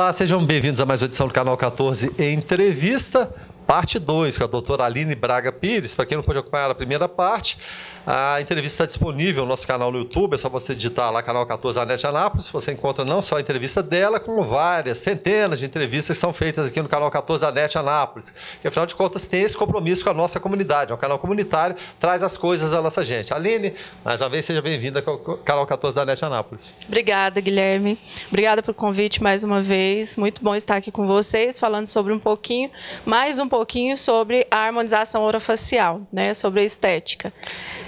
Olá, sejam bem-vindos a mais uma edição do Canal 14 Entrevista parte 2 com a doutora Aline Braga Pires. Para quem não pôde acompanhar a primeira parte, a entrevista está disponível no nosso canal no YouTube, é só você digitar lá, canal 14 Anete Anápolis, você encontra não só a entrevista dela, como várias, centenas de entrevistas que são feitas aqui no canal 14 Anete Anápolis, que afinal de contas tem esse compromisso com a nossa comunidade, é um canal comunitário, traz as coisas da nossa gente. Aline, mais uma vez, seja bem-vinda ao canal 14 da Anete Anápolis. Obrigada, Guilherme. Obrigada pelo convite mais uma vez. Muito bom estar aqui com vocês, falando sobre um pouquinho, mais um pouquinho sobre a harmonização orofacial, né, sobre a estética.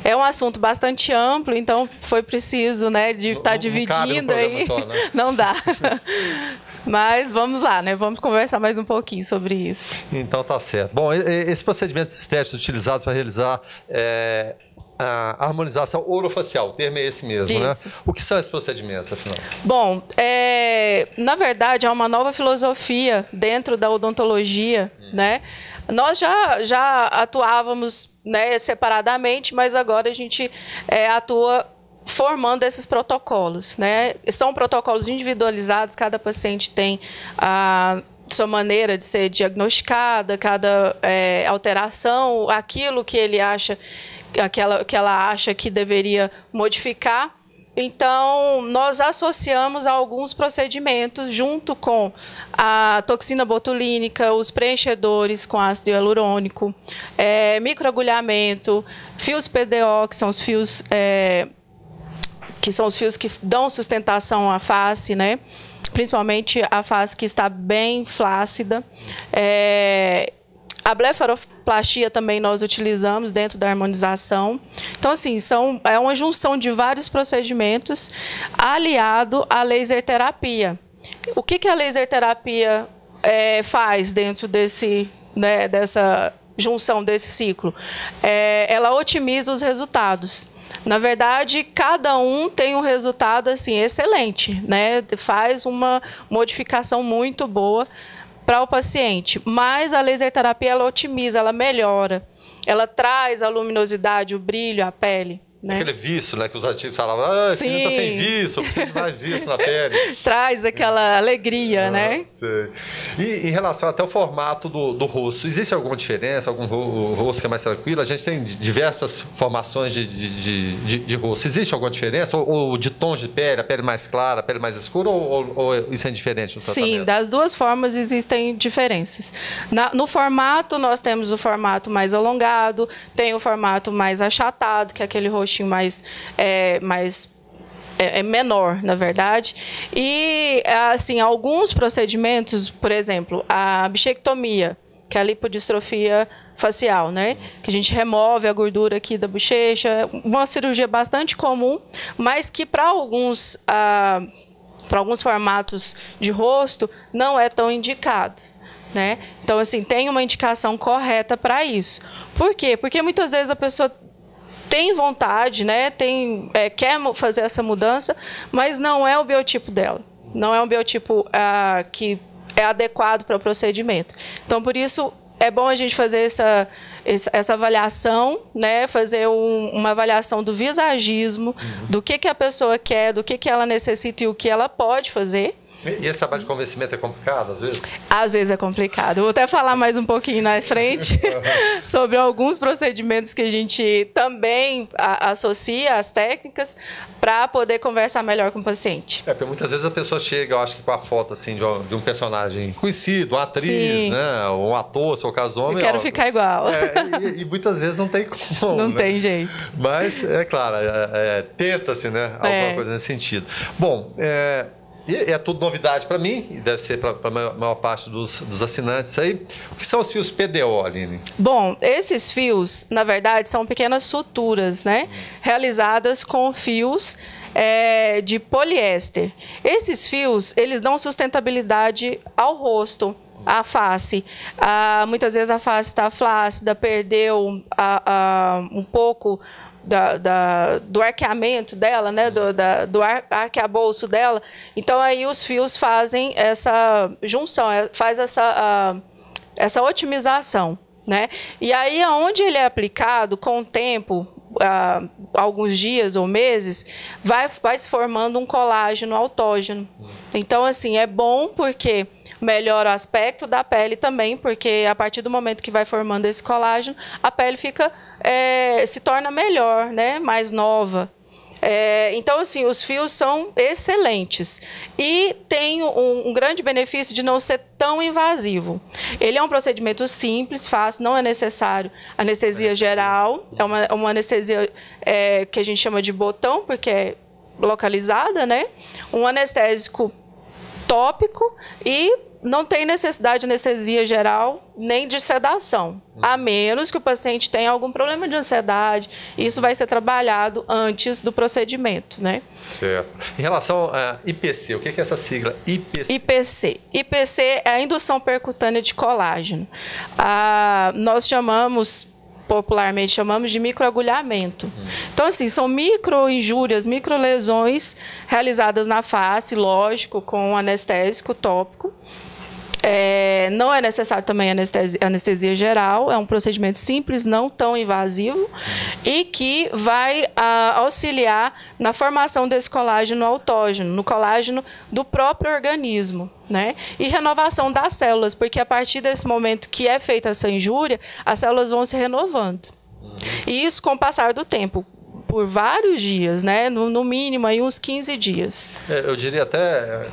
É um assunto bastante amplo, então foi preciso, né, de estar tá dividindo aí. Só, né? Não dá. Mas vamos lá, né? Vamos conversar mais um pouquinho sobre isso. Então tá certo. Bom, esses procedimentos estéticos utilizados para realizar é, a harmonização orofacial, o termo é esse mesmo, né? Isso. né? O que são esses procedimentos, afinal? Bom, é, na verdade, há uma nova filosofia dentro da odontologia, hum. né? Nós já, já atuávamos né, separadamente, mas agora a gente é, atua formando esses protocolos. Né? São protocolos individualizados, cada paciente tem a sua maneira de ser diagnosticada, cada é, alteração, aquilo que ele acha, aquela, que ela acha que deveria modificar então, nós associamos alguns procedimentos junto com a toxina botulínica, os preenchedores com ácido hialurônico, é, microagulhamento, fios PDO, que são os fios é, que são os fios que dão sustentação à face, né? principalmente a face que está bem flácida. É, a blefaroplastia também nós utilizamos dentro da harmonização. Então, assim, são, é uma junção de vários procedimentos aliado à laser terapia. O que, que a laser terapia é, faz dentro desse, né, dessa junção desse ciclo? É, ela otimiza os resultados. Na verdade, cada um tem um resultado assim excelente, né? Faz uma modificação muito boa para o paciente. Mas a laser terapia ela otimiza, ela melhora. Ela traz a luminosidade, o brilho à pele. Né? Aquele viço, né? Que os artistas falavam, ah, esse menino tá sem viço, precisa de mais viço na pele. Traz aquela alegria, ah, né? Sei. E em relação até o formato do, do rosto, existe alguma diferença? Algum rosto que é mais tranquilo? A gente tem diversas formações de, de, de, de rosto. Existe alguma diferença? Ou, ou, de tons de pele, a pele mais clara, a pele mais escura? Ou, ou isso é diferente no tratamento? Sim, das duas formas existem diferenças. Na, no formato, nós temos o formato mais alongado, tem o formato mais achatado, que é aquele rosto mais, é, mais é, é, menor, na verdade. E, assim, alguns procedimentos, por exemplo, a bichectomia, que é a lipodistrofia facial, né? Que a gente remove a gordura aqui da bochecha, uma cirurgia bastante comum, mas que para alguns, ah, para alguns formatos de rosto não é tão indicado. Né? Então, assim, tem uma indicação correta para isso. Por quê? Porque muitas vezes a pessoa tem vontade, né? Tem, é, quer fazer essa mudança, mas não é o biotipo dela. Não é um biotipo ah, que é adequado para o procedimento. Então, por isso, é bom a gente fazer essa, essa avaliação, né? fazer um, uma avaliação do visagismo, uhum. do que, que a pessoa quer, do que, que ela necessita e o que ela pode fazer. E esse trabalho de convencimento é complicado, às vezes? Às vezes é complicado. Vou até falar mais um pouquinho na frente sobre alguns procedimentos que a gente também associa às técnicas para poder conversar melhor com o paciente. É, porque muitas vezes a pessoa chega, eu acho que com a foto assim, de, um, de um personagem conhecido, uma atriz, Sim. né? um ator, se for o caso homem. Eu quero ó, ficar igual. É, e, e, muitas vezes não tem como. Não né? tem jeito. Mas, é claro, é, é, tenta-se, né? Alguma é. coisa nesse sentido. Bom, é, e é tudo novidade para mim, e deve ser para a maior parte dos, dos, assinantes aí. O que são os fios PDO, Aline? Bom, esses fios, na verdade, são pequenas suturas, né? Hum. Realizadas com fios é, de poliéster. Esses fios, eles dão sustentabilidade ao rosto à face. Ah, muitas vezes a face está flácida, perdeu ah, um pouco da, da, do arqueamento dela, né, do, da, do ar, arqueabolso dela. Então aí os fios fazem essa junção, é, faz essa, essa otimização. Né? E aí, aonde ele é aplicado, com o tempo, alguns dias ou meses, vai, vai se formando um colágeno autógeno. Então, assim, é bom porque melhora o aspecto da pele também, porque a partir do momento que vai formando esse colágeno, a pele fica é, se torna melhor, né? mais nova. É, então, assim, os fios são excelentes. E tem um, um, grande benefício de não ser tão invasivo. Ele é um procedimento simples, fácil, não é necessário anestesia geral. É uma, uma anestesia é, que a gente chama de botão, porque é localizada, né? Um anestésico tópico e não tem necessidade de anestesia geral nem de sedação, a menos que o paciente tenha algum problema de ansiedade. Isso vai ser trabalhado antes do procedimento, né? Certo. Em relação a IPC, o que é essa sigla IPC? IPC. IPC é a indução percutânea de colágeno. Ah, nós chamamos popularmente chamamos de microagulhamento. Então, assim, são microinjúrias, microlesões realizadas na face, lógico, com anestésico tópico, é, não é necessário também anestesia, anestesia, geral, é um procedimento simples, não tão invasivo, e que vai a, auxiliar na formação desse colágeno autógeno, no colágeno do próprio organismo. Né? E renovação das células, porque a partir desse momento que é feita essa injúria, as células vão se renovando. E isso com o passar do tempo por vários dias, né? no, no mínimo aí uns 15 dias. É, eu diria até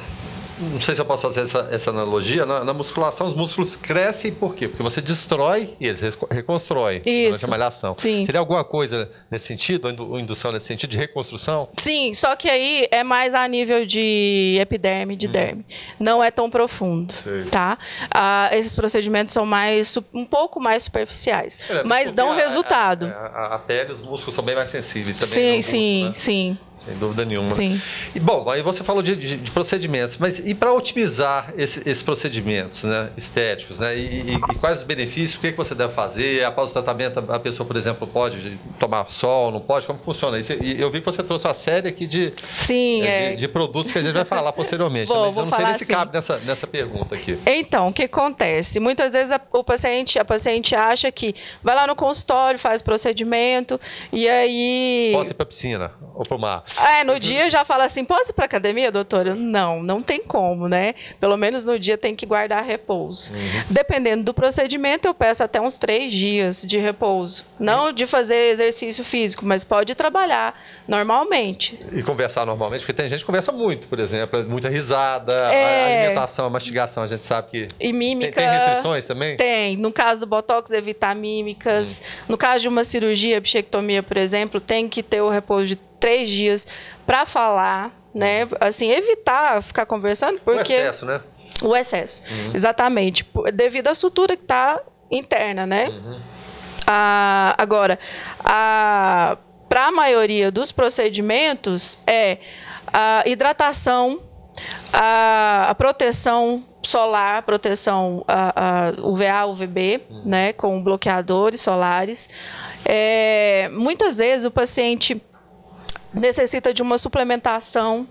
não sei se eu posso fazer essa, essa analogia, na, na, musculação os músculos crescem por quê? Porque você destrói e eles reconstroem durante a malhação. Sim. Seria alguma coisa nesse sentido, ou indução nesse sentido, de reconstrução? Sim, só que aí é mais a nível de epiderme, de hum. derme. Não é tão profundo, Sei. tá? Ah, esses procedimentos são mais, um pouco mais superficiais, é, mas dão a, resultado. A, a, a, pele, os músculos são bem mais sensíveis também. Sim, sim, né? sim. Sem dúvida nenhuma. Sim. E, bom, aí você falou de, de, de procedimentos, mas e para otimizar esse, esses procedimentos né, estéticos, né? E, e, e, quais os benefícios? O que, é que você deve fazer? Após o tratamento, a pessoa, por exemplo, pode tomar sol, não pode? Como funciona isso? E eu vi que você trouxe uma série aqui de, Sim, é, é... de, de, produtos que a gente vai falar posteriormente. Bom, mas eu não sei nem se assim. cabe nessa, nessa pergunta aqui. Então, o que acontece? Muitas vezes a, o paciente, a paciente acha que vai lá no consultório, faz o procedimento e aí. Pode ir para piscina ou para o mar. É, no dia já fala assim: posso ir para academia, doutora? Não, não tem como, né? Pelo menos no dia tem que guardar repouso. Uhum. Dependendo do procedimento, eu peço até uns três dias de repouso. Não de fazer exercício físico, mas pode trabalhar normalmente. E conversar normalmente, porque tem gente que conversa muito, por exemplo, muita risada, é... a alimentação, a mastigação, a gente sabe que. E mímica. Tem, tem restrições também? Tem. No caso do Botox, evitar mímicas. Hum. No caso de uma cirurgia, bichectomia, por exemplo, tem que ter o repouso de três dias para falar, né? Assim, evitar ficar conversando, porque... O excesso, né? O excesso, uhum. exatamente. Devido à sutura que está interna, né? Uhum. Ah, agora, para a maioria dos procedimentos, é a hidratação, a, a proteção solar, proteção a, a UVA, UVB, uhum. né, com bloqueadores solares. É, muitas vezes o paciente necessita de uma suplementação,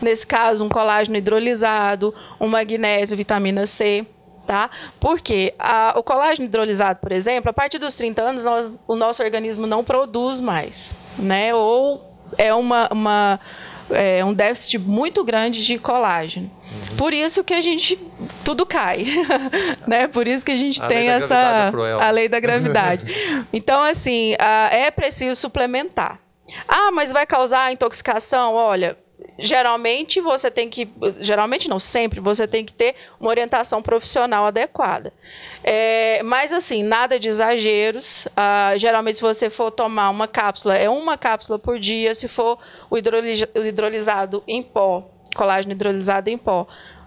nesse caso, um colágeno hidrolisado, um magnésio, vitamina C. Tá? Porque a, o colágeno hidrolisado, por exemplo, a partir dos 30 anos, nós, o nosso organismo não produz mais. Né? Ou é uma, uma é, um déficit muito grande de colágeno. Uhum. Por isso que a gente tudo cai, né? Por isso que a gente a tem essa é a lei da gravidade. então assim, é preciso suplementar. Ah, mas vai causar intoxicação? Olha, geralmente você tem que, geralmente não, sempre você tem que ter uma orientação profissional adequada. É, mas assim, nada de exageros. Ah, geralmente, se você for tomar uma cápsula, é uma cápsula por dia. Se for o hidrolisado em pó, colágeno hidrolisado em pó,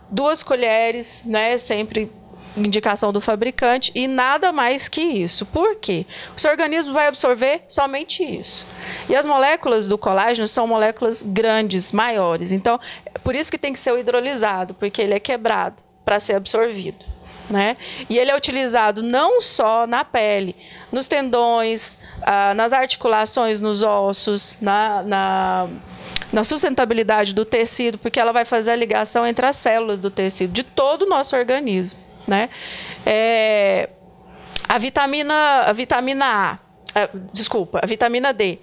duas colheres, né? Sempre indicação do fabricante e nada mais que isso. Por quê? O seu organismo vai absorver somente isso. E as moléculas do colágeno são moléculas grandes, maiores. Então, é por isso que tem que ser hidrolisado, porque ele é quebrado para ser absorvido. Né? E ele é utilizado não só na pele, nos tendões, ah, nas articulações, nos ossos, na, na, na, sustentabilidade do tecido, porque ela vai fazer a ligação entre as células do tecido, de todo o nosso organismo. Né? É, a, vitamina, a vitamina A a, desculpa, a vitamina D,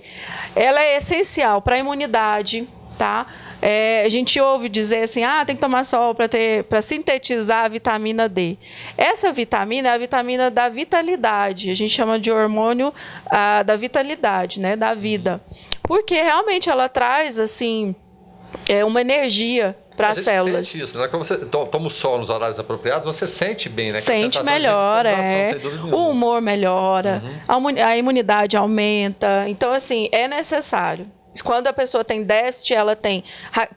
ela é essencial para a imunidade, tá? É, a gente ouve dizer assim, ah, tem que tomar sol para ter, para sintetizar a vitamina D. Essa vitamina é a vitamina da vitalidade. A gente chama de hormônio ah, da vitalidade, né, da vida, porque realmente ela traz assim é uma energia para as células. Sente isso, né? Quando você toma o sol nos horários apropriados, você sente bem, né? Sente melhor, é. O humor melhora, uhum. a imunidade aumenta. Então, assim, é necessário. Quando a pessoa tem déficit, ela tem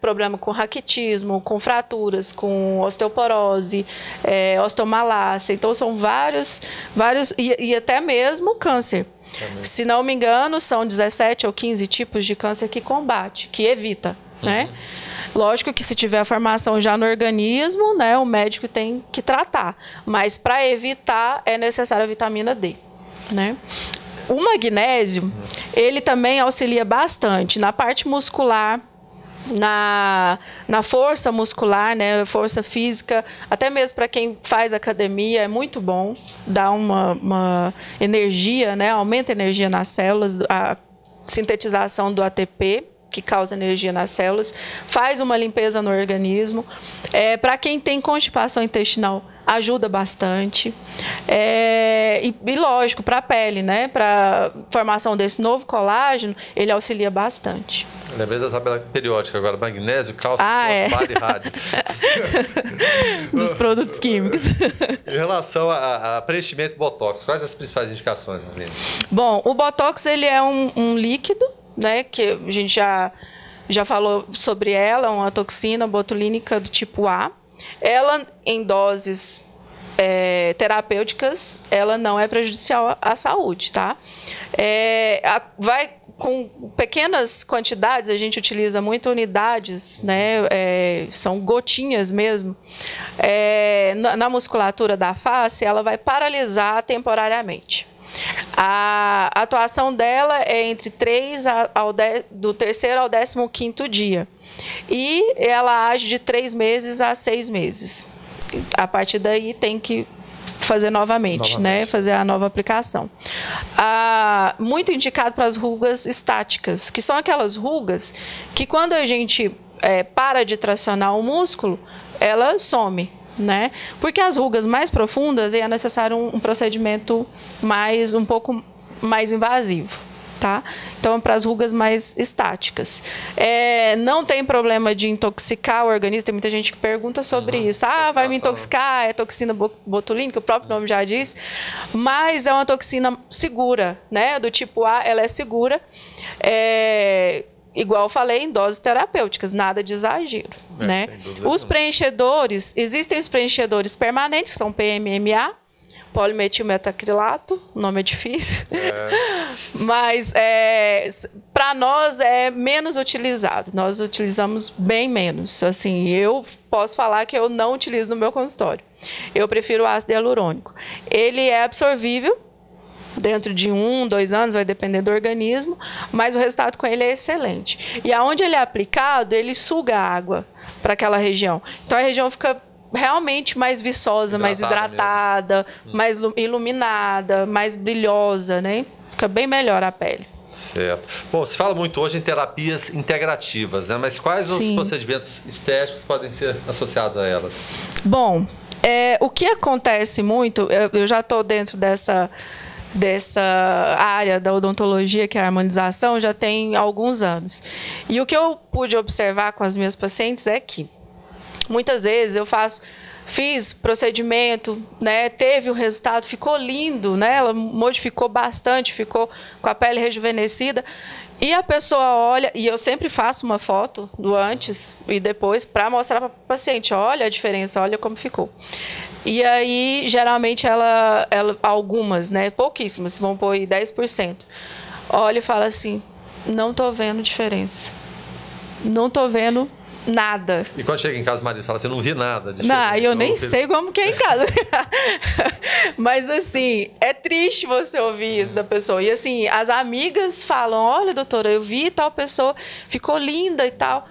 problema com raquitismo, com fraturas, com osteoporose, é, osteomalácia. Então, são vários, vários e, e até mesmo câncer. Também. Se não me engano, são 17 ou 15 tipos de câncer que combate, que evita, uhum. né? Lógico que se tiver a formação já no organismo, né, o médico tem que tratar. Mas para evitar é necessária a vitamina D, né? O magnésio, ele também auxilia bastante na parte muscular, na, na força muscular, né, força física, até mesmo para quem faz academia, é muito bom, dá uma, uma energia, né, aumenta a energia nas células, a sintetização do ATP, que causa energia nas células, faz uma limpeza no organismo. É, para quem tem constipação intestinal, ajuda bastante. É, e, e, lógico, para a pele, né? Para formação desse novo colágeno, ele auxilia bastante. lembrei da tabela periódica agora: magnésio, cálcio, ah, é. e rádio. Dos produtos químicos. em relação a, a preenchimento botox, quais as principais indicações, Marlene? Bom, o botox ele é um, um líquido, né? Que a gente já já falou sobre ela, uma toxina botulínica do tipo A ela, em doses é, terapêuticas, ela não é prejudicial à saúde, tá? É, a, vai com pequenas quantidades, a gente utiliza muito unidades, né? É, são gotinhas mesmo. É, na, na, musculatura da face, ela vai paralisar temporariamente. A atuação dela é entre 3 ao 10, do terceiro ao 15 quinto dia. E ela age de três meses a seis meses. A partir daí tem que fazer novamente, né? novamente. né? Fazer a nova aplicação. Ah, muito indicado para as rugas estáticas, que são aquelas rugas que quando a gente é, para de tracionar o músculo, ela some. Né? Porque as rugas mais profundas é necessário um, um procedimento mais um pouco mais invasivo tá? Então, para as rugas mais estáticas. É, não tem problema de intoxicar o organismo, tem muita gente que pergunta sobre uhum. isso. Ah, vai me intoxicar, é toxina botulínica, o próprio nome já diz. Mas é uma toxina segura, né? Do tipo A, ela é segura. É, igual falei, em doses terapêuticas, nada de exagero. É, né? Os preenchedores, existem os preenchedores permanentes, que são PMMA, polimetilmetacrilato, o nome é difícil, é. mas é, para nós é menos utilizado. Nós utilizamos bem menos. Assim, eu posso falar que eu não utilizo no meu consultório. Eu prefiro o ácido hialurônico. Ele é absorvível dentro de um, dois anos, vai depender do organismo, mas o resultado com ele é excelente. E aonde ele é aplicado, ele suga água para aquela região. Então a região fica realmente mais viçosa, hidratada mais hidratada, mesmo. mais iluminada, mais brilhosa, né? Fica bem melhor a pele. Certo. Bom, se fala muito hoje em terapias integrativas, né? Mas quais Sim. os procedimentos estéticos podem ser associados a elas? Bom, é, o que acontece muito, eu, eu já estou dentro dessa dessa área da odontologia, que é a harmonização, já tem alguns anos. E o que eu pude observar com as minhas pacientes é que Muitas vezes eu faço fiz procedimento, né, teve o resultado, ficou lindo, né, ela modificou bastante, ficou com a pele rejuvenescida. E a pessoa olha, e eu sempre faço uma foto do antes e depois para mostrar para o paciente, olha a diferença, olha como ficou. E aí, geralmente, ela, ela algumas, né, pouquíssimas, vão pôr 10%, olha e fala assim, não estou vendo diferença. Não estou vendo nada. E quando chega em casa, o marido fala, você não vi nada. não, eu nem sei como que é em casa. Mas assim, é triste você ouvir isso da pessoa. E assim, as amigas falam, olha, doutora, eu vi tal pessoa, ficou linda e tal.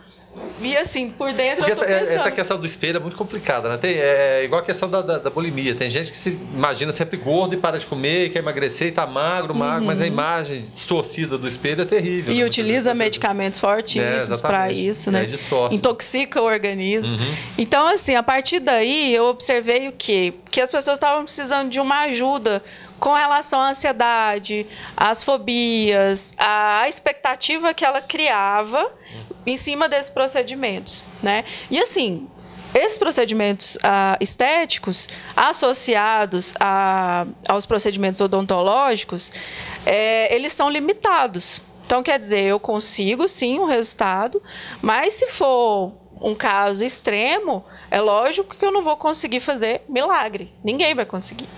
E assim, por dentro Porque essa, pensando. essa questão do espelho é muito complicada, né? Tem, é igual a questão da, da, da bulimia. Tem gente que se imagina sempre gordo e para de comer, quer emagrecer e tá magro, magro, mas a imagem distorcida do espelho é terrível. Uhum. E né? utiliza vezes. medicamentos É, fortíssimos exatamente. para isso, né? aí distorce. Intoxica o organismo. Uhum. Então, assim, a partir daí eu observei o quê? Que as pessoas estavam precisando de uma ajuda com relação à ansiedade, às fobias, à expectativa que ela criava em cima desses procedimentos, né? E assim, esses procedimentos ah, estéticos associados a- aos procedimentos odontológicos, é, eles são limitados. Então, quer dizer, eu consigo sim um resultado, mas se for um caso extremo, é lógico que eu não vou conseguir fazer milagre. Ninguém vai conseguir.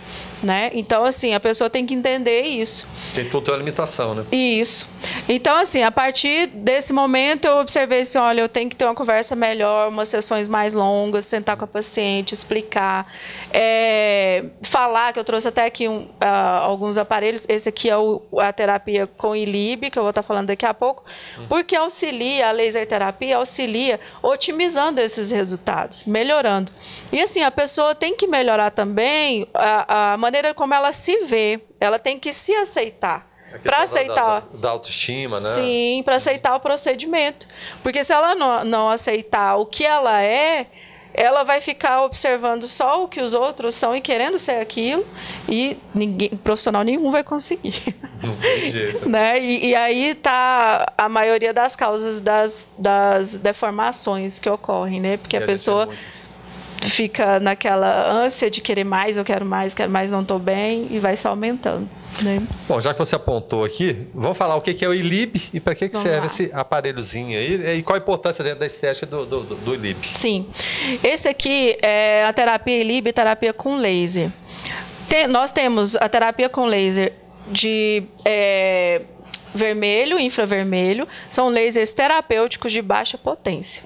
Né? Então, assim, a pessoa tem que entender isso. Tem tudo uma limitação, né? Isso. Então, assim, a partir desse momento eu observei assim, olha, eu tenho que ter uma conversa melhor, umas sessões mais longas, sentar com a paciente, explicar, é, falar, que eu trouxe até aqui um, ah, alguns aparelhos, esse aqui é o- a terapia com ILIB, que eu vou estar falando daqui a pouco, porque auxilia, a laser terapia auxilia otimizando esses resultados, melhorando. E assim, a pessoa tem que melhorar também a, a maneira como ela se vê, ela tem que se aceitar. A Para da- aceitar. Da, da autoestima, né? Sim, para aceitar o procedimento. Porque se ela não, não aceitar o que ela é, ela vai ficar observando só o que os outros são e querendo ser aquilo, e ninguém, profissional nenhum vai conseguir. Não tem jeito. né? E, e aí tá a maioria das causas das, das deformações que ocorrem, né? Porque a Deve ser pessoa muito. Fica naquela ânsia de querer mais, eu quero mais, quero mais, não estou bem, e vai só aumentando. Né? Bom, já que você apontou aqui, vamos falar o que é o ILIB e para que, que Vamos serve lá. esse aparelhozinho aí e qual a importância dentro da estética do, do, do, do ILIB. Sim. Esse aqui é a terapia ILIB, terapia com laser. Tem- nós temos a terapia com laser de é, vermelho, infravermelho, são lasers terapêuticos de baixa potência.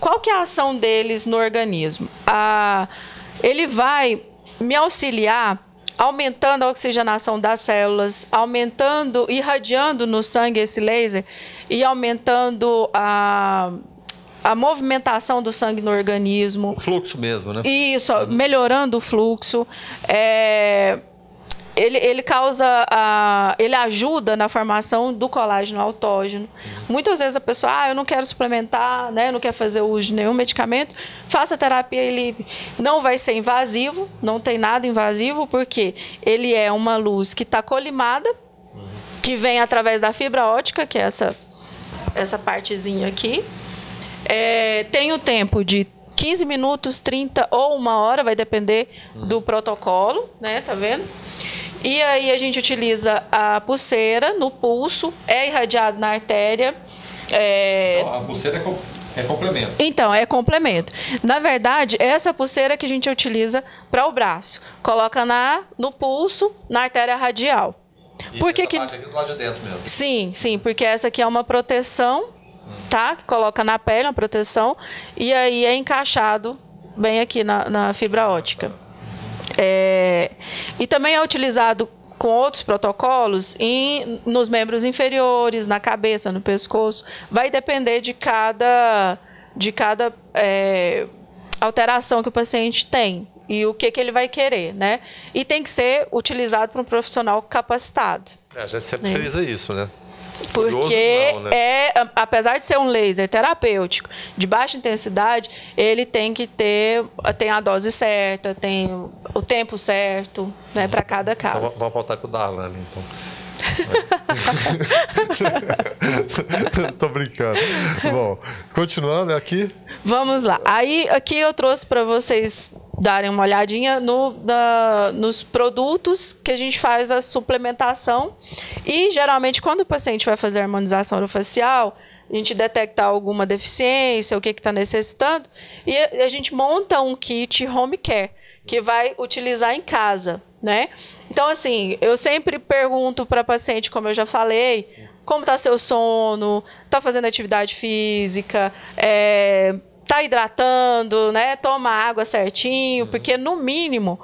Qual que é a ação deles no organismo? A, ele vai me auxiliar aumentando a oxigenação das células, aumentando, irradiando no sangue esse laser e aumentando a, a movimentação do sangue no organismo. O fluxo mesmo, né? Isso, melhorando o fluxo. É, ele, ele causa, a, ele ajuda na formação do colágeno autógeno. Muitas vezes a pessoa, ah, eu não quero suplementar, né, eu não quero fazer uso de nenhum medicamento, faça terapia ele não vai ser invasivo, não tem nada invasivo, porque ele é uma luz que está colimada, que vem através da fibra ótica, que é essa, essa partezinha aqui. É, tem o tempo de 15 minutos, 30 ou uma hora, vai depender do protocolo, né? Tá vendo? E aí a gente utiliza a pulseira no pulso, é irradiado na artéria. é, A pulseira é, com- é complemento. então, é complemento. Na verdade, essa pulseira que a gente utiliza para o braço. Coloca na, no pulso, na artéria radial. Por que que... parte aqui do lado de dentro mesmo. Sim, sim, porque essa aqui é uma proteção, tá? Que coloca na pele, uma proteção, e aí é encaixado bem aqui na, na fibra ótica. É, e também é utilizado com outros protocolos em, nos membros inferiores, na cabeça, no pescoço. Vai depender de cada, de cada é, alteração que o paciente tem e o que, que ele vai querer, né? E tem que ser utilizado por um profissional capacitado. É, a gente sempre É. isso, né? Porque não, né? é, apesar de ser um laser terapêutico de baixa intensidade, ele tem que ter tem a dose certa, tem o tempo certo, né, para cada Então, vamos caso. voltar pro Darlan ali, então. Tô brincando. Bom, continuando aqui. Vamos lá. Aí aqui eu trouxe para vocês darem uma olhadinha no, nos produtos que a gente faz a suplementação. E geralmente quando o paciente vai fazer a harmonização orofacial, a gente detecta alguma deficiência, o que está necessitando, e a, a gente monta um kit home care que vai utilizar em casa, né? Então assim, eu sempre pergunto para paciente, como eu já falei, como está seu sono, está fazendo atividade física, é, tá hidratando, né? Toma água certinho, porque no mínimo,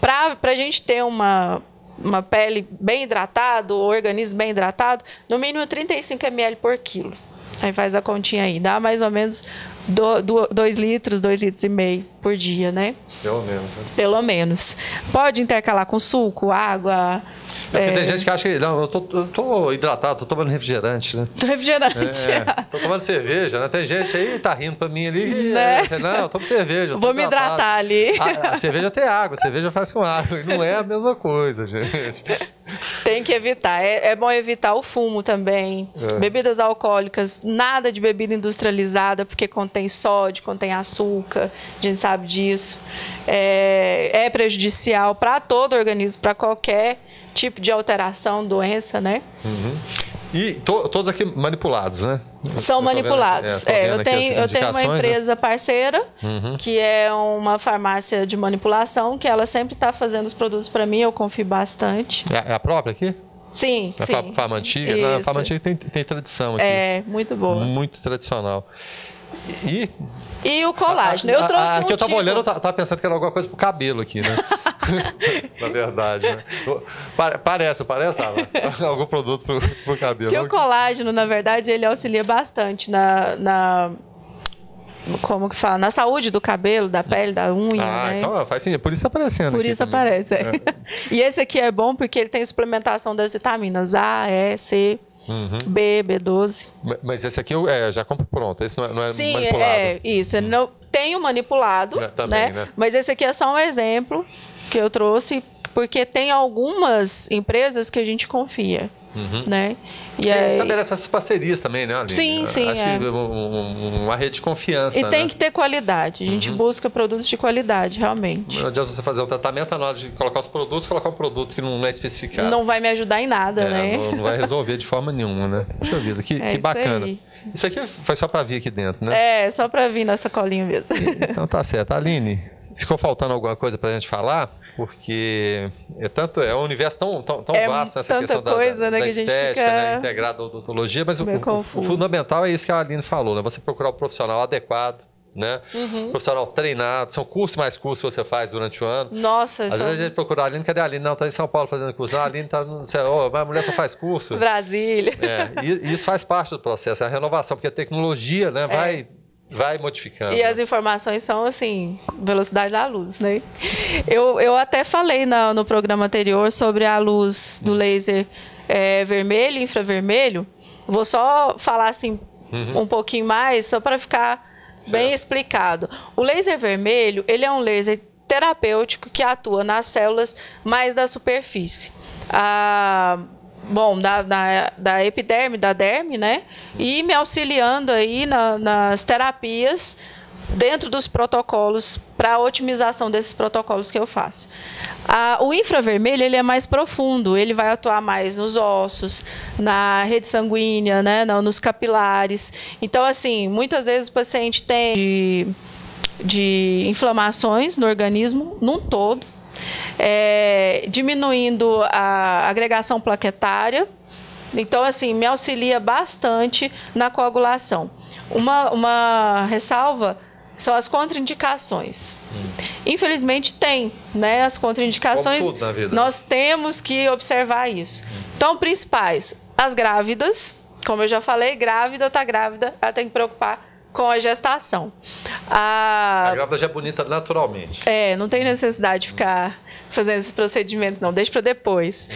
para a gente ter uma, uma pele bem hidratada, o organismo bem hidratado, no mínimo 35 ml por quilo. Aí faz a continha aí. Dá mais ou menos 2 litros, 2 litros e meio por dia, né? Pelo menos. Né? Pelo menos. Pode intercalar com suco, água. É, é... Tem gente que acha que. Não, eu tô, eu tô hidratado, tô tomando refrigerante, né? Refrigerante. É, tô tomando cerveja, né? Tem gente aí tá rindo pra mim ali. Né? É, não, eu tomo cerveja. Vou me hidratar ali. A, a, cerveja tem água, a cerveja faz com água. Não é a mesma coisa, gente. Tem que evitar. É, é bom evitar o fumo também. É. Bebidas alcoólicas, nada de bebida industrializada, porque contém sódio, contém açúcar. A gente sabe disso. É, é prejudicial para todo organismo, para qualquer tipo de alteração, doença, né? Uhum. E to, todos aqui manipulados, né? São manipulados. Vendo, é, é eu, tenho, eu tenho uma né? empresa parceira, uhum. que é uma farmácia de manipulação, que ela sempre está fazendo os produtos para mim, eu confio bastante. É, é a própria aqui? Sim, a sim. A farma antiga? Isso. A farma antiga tem, tem tradição aqui. É, muito boa. Muito tradicional. E e o colágeno. Eu trouxe a, a, um que eu tava tipo... olhando, eu tava pensando que era alguma coisa pro cabelo aqui, né? Na verdade, né? Parece, parece, algum produto pro, pro cabelo. Que o colágeno, na verdade, ele auxilia bastante na, na como que fala, na saúde do cabelo, da pele, da unha. Ah, né? então faz sim, por isso aparecendo. Por isso também. aparece. É. É. e esse aqui é bom porque ele tem suplementação das vitaminas A, E, C, Uhum. B, B12. Mas esse aqui eu é, já compro pronto, esse não é, não é Sim, manipulado. é isso. Uhum. Não, tenho manipulado, é, também, né? né? Mas esse aqui é só um exemplo que eu trouxe, porque tem algumas empresas que a gente confia. Uhum. Né? E aí... estabelece essas parcerias também, né, Aline? Sim, sim. Acho é. um, uma rede de confiança. E tem né? que ter qualidade. A gente uhum. busca produtos de qualidade, realmente. Não adianta você fazer o tratamento, na hora de colocar os produtos, colocar um produto que não é especificado. Não vai me ajudar em nada, é, né? Não, não, vai resolver de forma nenhuma, né? Puxa vida, que, é que bacana. Aí. Isso aqui foi só para vir aqui dentro, né? É, só para vir nessa colinha mesmo. Então tá certo. Aline, ficou faltando alguma coisa para a gente falar? porque é tanto é um universo tão, tão, tão é vasto essa questão coisa, da, né, da estética, né, integrada à odontologia, mas o, o, o, fundamental é isso que a Aline falou, né? Você procurar o profissional adequado, né? Uhum. Profissional treinado, são cursos mais cursos que você faz durante o ano. Nossa, Às vezes a gente procura a Aline, cadê a Aline? Não, está em São Paulo fazendo curso. Não, a Aline está. Oh, a mulher só faz curso. Brasília. É, e isso faz parte do processo, é a renovação, porque a tecnologia né, é. Vai modificando. E as informações são assim, velocidade da luz, né? Eu, eu até falei na, no programa anterior sobre a luz do laser é, vermelho e infravermelho. Vou só falar assim uhum. um pouquinho mais, só para ficar certo. bem explicado. O laser vermelho, ele é um laser terapêutico que atua nas células mais da superfície. A bom, da, da, da, epiderme, da derme, né? E me auxiliando aí na, nas terapias dentro dos protocolos para a otimização desses protocolos que eu faço. Ah, o infravermelho ele é mais profundo, ele vai atuar mais nos ossos, na rede sanguínea, né, nos capilares. Então, assim, muitas vezes o paciente tem de, de inflamações no organismo num todo, é, diminuindo a agregação plaquetária. Então, assim, me auxilia bastante na coagulação. Uma, uma ressalva são as contraindicações. Hum. Infelizmente tem, né? As contraindicações. Nós temos que observar isso. Hum. Então, principais, as grávidas, como eu já falei, grávida está grávida, ela tem que preocupar com a gestação. A, a grávida já é bonita naturalmente. É, não tem necessidade de ficar fazendo esses procedimentos, não. Deixa para depois.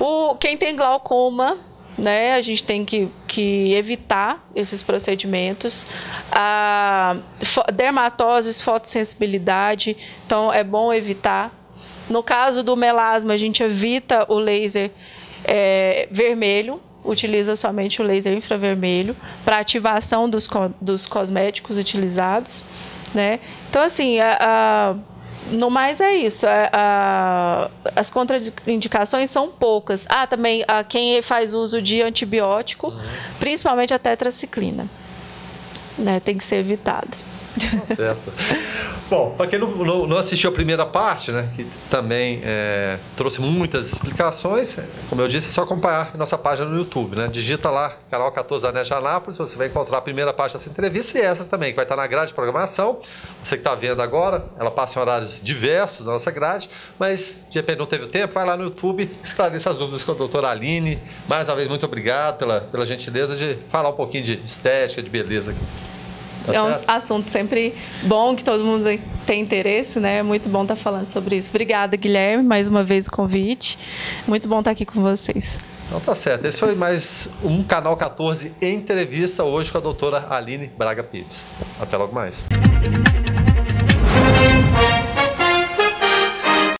O, quem tem glaucoma, né, a gente tem que, que evitar esses procedimentos. A dermatoses, fotossensibilidade, então é bom evitar. No caso do melasma, a gente evita o laser é, vermelho, utiliza somente o laser infravermelho para ativação dos, dos cosméticos utilizados, né? Então, assim, a, a, no mais é isso. A, a, as contraindicações são poucas. Ah, também a, quem faz uso de antibiótico, uhum. principalmente a tetraciclina, né? Tem que ser evitado. Certo. Bom, para quem não, não, não, assistiu a primeira parte, né, que também é, trouxe muitas explicações, como eu disse, é só acompanhar nossa página no YouTube, né? Digita lá, canal 14 Anéis de Anápolis, você vai encontrar a primeira parte dessa entrevista e essa também, que vai estar na grade de programação. Você que está vendo agora, ela passa em horários diversos da nossa grade, mas de repente não teve tempo, vai lá no YouTube, esclareça as dúvidas com a doutora Aline. Mais uma vez, muito obrigado pela, pela gentileza de falar um pouquinho de estética, de beleza aqui. Tá é um assunto sempre bom, que todo mundo tem interesse, né? É muito bom estar falando sobre isso. Obrigada, Guilherme, mais uma vez o convite. Muito bom estar aqui com vocês. Então tá certo. Esse foi mais um Canal 14 entrevista hoje com a doutora Aline Braga Pires. Até logo mais.